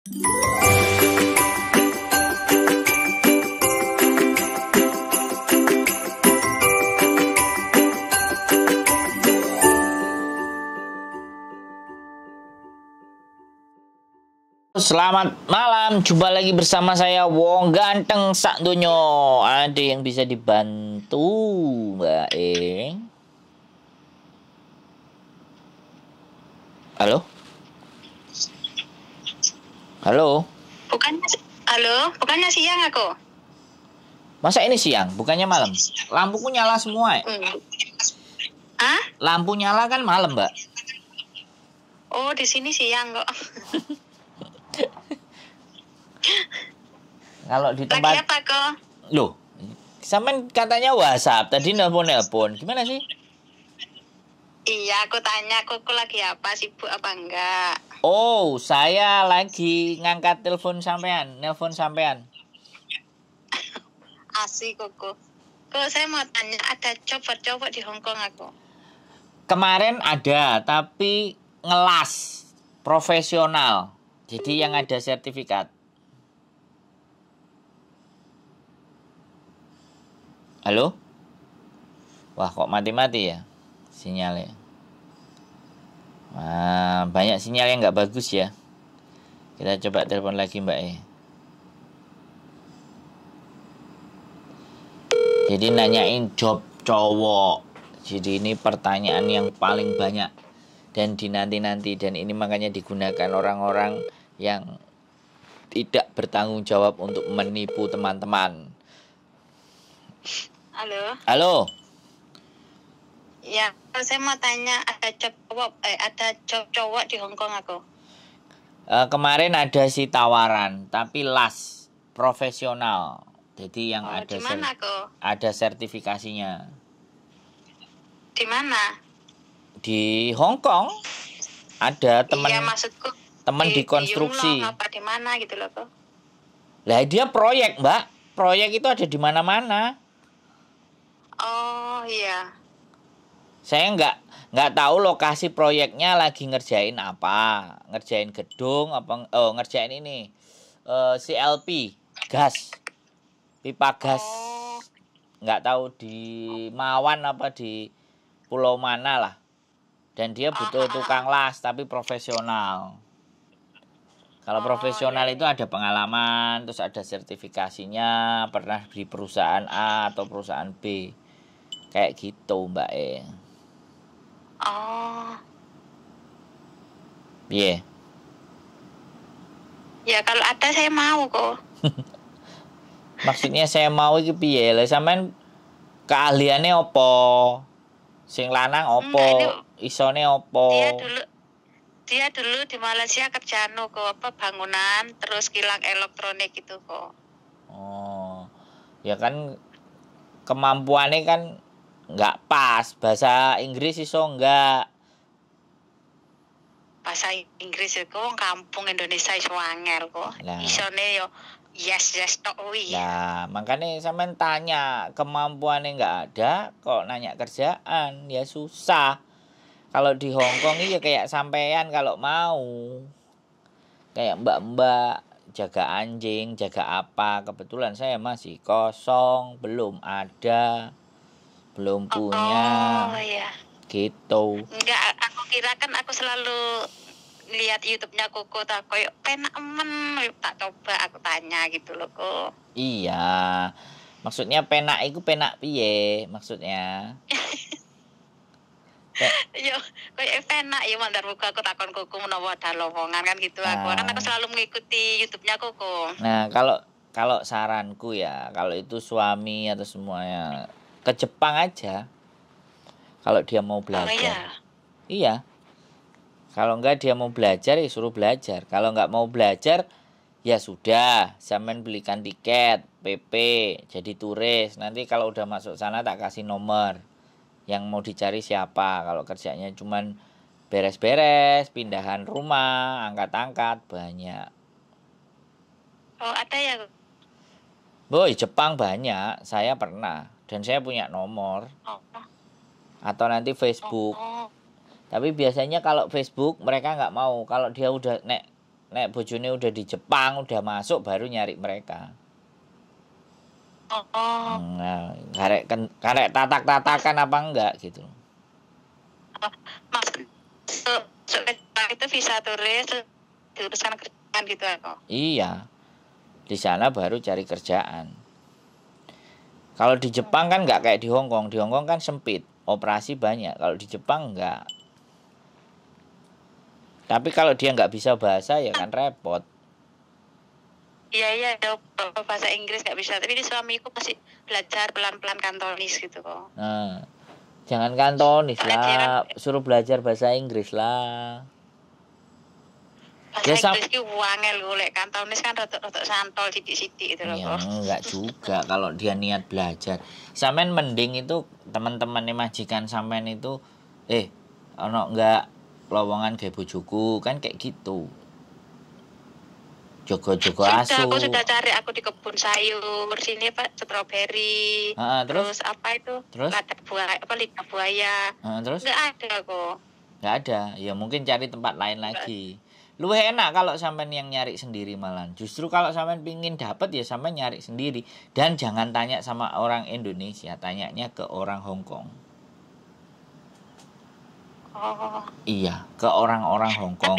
Selamat malam, jumpa lagi bersama saya Wong Ganteng Sak Donyo. Ada yang bisa dibantu, Mbak Eng? Halo? Halo? Bukannya halo, bukannya siang aku. Masa ini siang, bukannya malam? Lampuku nyala semua ya? Hmm. Hah? Lampu nyala kan malam, Mbak. Oh, di sini siang kok. Kalau di Lagi tempat apa kok? Loh, Sampean katanya WhatsApp, tadi nelpon-nelpon. Gimana sih? Iya, aku tanya aku lagi apa, sibuk apa enggak? Oh, saya lagi ngangkat telepon sampean, nelpon sampean. Asik koko. Kok saya mau tanya ada copot-copot di Hongkong aku. Kemarin ada, tapi ngelas profesional. Jadi yang ada sertifikat. Halo? Wah, kok mati-mati ya sinyalnya? Wah, banyak sinyal yang nggak bagus ya. Kita coba telepon lagi Mbak E. Jadi nanyain job cowok. Jadi ini pertanyaan yang paling banyak dan dinanti-nanti dan ini makanya digunakan orang-orang yang tidak bertanggung jawab untuk menipu teman-teman. Halo. Halo, Ya, saya mau tanya ada cowok eh ada cowok di Hongkong aku. eh, kemarin ada si tawaran tapi las profesional. Jadi yang Oh, ada di mana ser- kok? ada sertifikasinya Di mana? di Hong Kong. Ada teman Iya, maksudku teman di, konstruksi. Yunglong apa di mana gitu loh kok. Lah dia proyek, Mbak. Proyek itu ada di mana-mana. Oh, iya. Saya nggak nggak tahu lokasi proyeknya lagi ngerjain apa, ngerjain gedung apa oh ngerjain ini. Eh, CLP gas. Pipa gas. Nggak tahu di Mawan apa di pulau mana lah. Dan dia butuh tukang las tapi profesional. Kalau profesional itu ada pengalaman terus ada sertifikasinya pernah di perusahaan A atau perusahaan B. Kayak gitu mbak E oh. Iya Ya kalau ada saya mau kok. maksudnya saya mau iki piye lah sampean keahliannya opo sing lanang opo Enggak, isone opo Dia dulu dia dulu di Malaysia kerja anu kok apa bangunan terus kilang elektronik gitu kok. Oh, ya kan kemampuannya kan nggak pas bahasa Inggris iso nggak. Bahasa Inggris itu kampung Indonesia iso angel kok. Lah. Isone yo yes yes tok wi. Nah, makanya sampean tanya kemampuannya nggak ada, kok nanya kerjaan ya susah. Kalau di Hong Kong iya kayak sampean kalau mau kayak mbak-mbak jaga anjing, jaga apa. Kebetulan saya masih kosong, belum ada, belum punya, Oh iya. gitu. Enggak, aku kira kan aku selalu lihat YouTube-nya Koko tak koyo penak men tak coba aku tanya gitu loh kok. Iya. Maksudnya penak itu penak piye maksudnya? Yo, koyo penak ya mandar buka aku takon Koko menawa ada lowongan kan gitu aku. Ah. Kan aku selalu mengikuti YouTube-nya Koko. Nah, kalau kalau saranku ya, kalau itu suami atau semuanya ke Jepang aja. Kalau dia mau Oh belajar. iya. Iya. Kalau enggak dia mau belajar ya suruh belajar. Kalau enggak mau belajar ya sudah, zaman belikan tiket PP jadi turis. Nanti kalau udah masuk sana tak kasih nomor yang mau dicari siapa. Kalau kerjanya cuman beres-beres, pindahan rumah, angkat-angkat banyak. Oh, ada ya. Boy, Jepang banyak. Saya pernah dan saya punya nomor Oh. atau nanti Facebook. Tapi biasanya kalau Facebook mereka nggak mau. Kalau dia udah nek nek bojone udah di Jepang udah masuk baru nyari mereka Oh, oh. nah karek karek tatak tatakan apa enggak gitu itu visa turis diuruskan kerjaan gitu aku. iya di sana baru cari kerjaan kalau di Jepang kan nggak kayak di Hong Kong. Di Hong Kong kan sempit operasi banyak. Kalau di Jepang enggak tapi kalau dia nggak bisa bahasa ya kan repot. Iya iya ada bahasa Inggris nggak bisa. Tapi di suamiku masih belajar pelan-pelan kantonis gitu kok. Nah, jangan kantonis lah, suruh belajar bahasa Inggris lah. Ya, sam- Inggris ki wangel golek kantonis kan rotok-rotok santol sidik-sidik gitu loh Ya enggak juga kalau dia niat belajar. Sampean mending itu teman-teman nih majikan sampean itu eh ono enggak lowongan kayak bojoku kan kayak gitu. Jogo-jogo Sudah asu. aku sudah cari aku di kebun sayur sini pak stroberi. Ah, terus terus apa itu? Terus? Lada buaya apa lidah buaya. Ah, terus Nggak ada kok. nggak ada. Ya mungkin cari tempat lain lagi. Lu enak kalau sampean yang nyari sendiri malan. Justru kalau sampean pingin dapat ya sampean nyari sendiri dan jangan tanya sama orang Indonesia, tanyanya ke orang Hong Kong. Oh. Iya, ke orang-orang Hong Kong.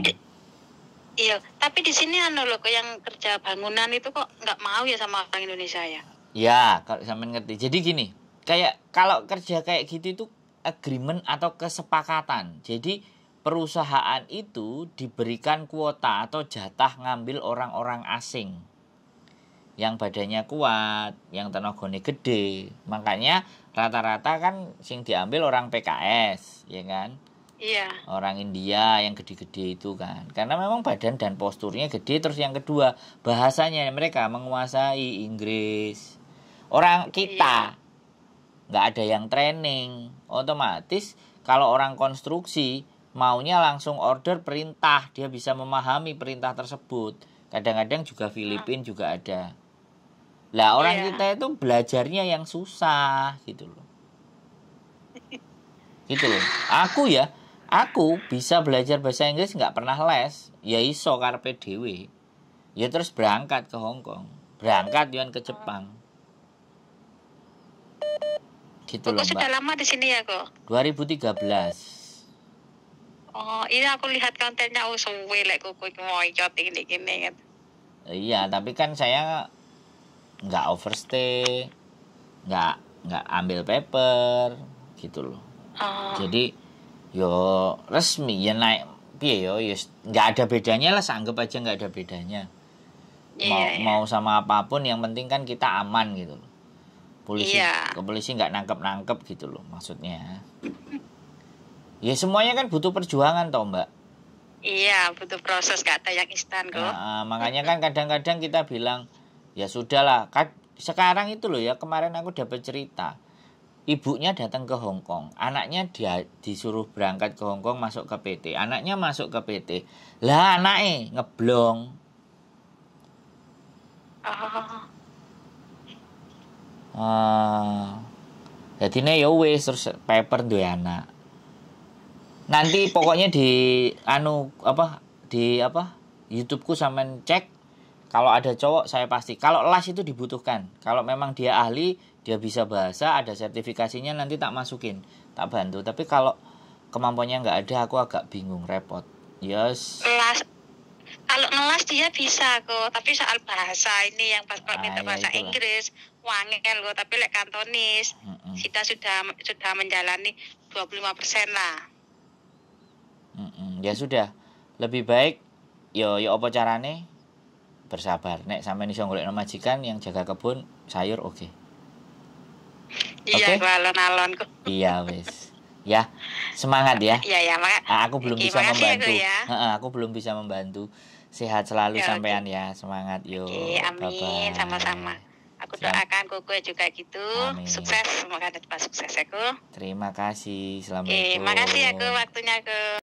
Iya, tapi di sini anu loh yang kerja bangunan itu kok nggak mau ya sama orang Indonesia ya. Ya, kalau sampean ngerti. Jadi gini, kayak kalau kerja kayak gitu itu agreement atau kesepakatan. Jadi perusahaan itu diberikan kuota atau jatah ngambil orang-orang asing yang badannya kuat, yang tenaganya gede. Makanya rata-rata kan sing diambil orang PKS, ya kan? Iya. orang India yang gede-gede itu kan karena memang badan dan posturnya gede terus yang kedua bahasanya mereka menguasai Inggris orang kita nggak ada yang training otomatis kalau orang konstruksi maunya langsung order perintah. Dia bisa memahami perintah tersebut. Kadang-kadang juga Filipin juga ada. Lah orang Iya. kita itu belajarnya yang susah gitu loh. Gitu loh. Aku ya aku bisa belajar bahasa Inggris nggak pernah les. Ya iso karpe dewe ya terus berangkat ke Hong Kong. Berangkat Yuan ke Jepang. Gitu loh Kok sudah mbak. lama di sini ya kok? 2013 Oh, ini aku lihat kontennya. Oh suwe lek kuku iki mau icot ini gini iya tapi kan saya nggak overstay nggak nggak ambil paper gitu loh. Oh, jadi yo resmi ya naik piye yo ya nggak ada bedanya lah anggap aja nggak ada bedanya. Mau iya, iya. mau sama apa pun yang penting kan kita aman gitu loh. Polisi Iya. ke polisi nggak nangkep nangkep gitu loh maksudnya ya semuanya kan butuh perjuangan toh mbak. Iya, butuh proses gak ada yang instan kok. Nah, makanya kan kadang-kadang kita bilang ya sudahlah. Kad- sekarang itu loh ya kemarin aku dapat cerita. Ibunya datang ke Hong Kong anaknya dia disuruh berangkat ke Hong Kong masuk ke PT anaknya masuk ke PT lah anaknya ngeblong. Oh, ah. Jadi nih ya wis terus paper duwe anak nanti pokoknya di anu apa di apa YouTubeku sampean cek. Kalau ada cowok saya pasti. Kalau las itu dibutuhkan. Kalau memang dia ahli dia bisa bahasa ada sertifikasinya nanti tak masukin tak bantu. Tapi kalau kemampuannya nggak ada aku agak bingung repot. Yes. Kelas kalau ngelas dia bisa kok, tapi soal bahasa ini yang pas Ah, minta ya bahasa itulah. Inggris wangel kok, tapi lek kantonis Mm-mm, kita sudah sudah menjalani 25% lah. Mm-mm. ya sudah lebih baik yo yo apa carane bersabar nek sampai iso golek majikan yang jaga kebun sayur oke Iya, Oke. okay. alon-alon iya wes ya semangat ya Iya ya, mak Ah, aku belum bisa ya, membantu ya. Aku belum bisa membantu sehat selalu Ya, sampean ya semangat yo Oke, amin, sama-sama. Aku Selam- doakan koko juga gitu. Amin. Sukses, semoga cepat sukses ya, Ko. terima kasih Oke, assalamualaikum makasih ya, waktunya, Ko.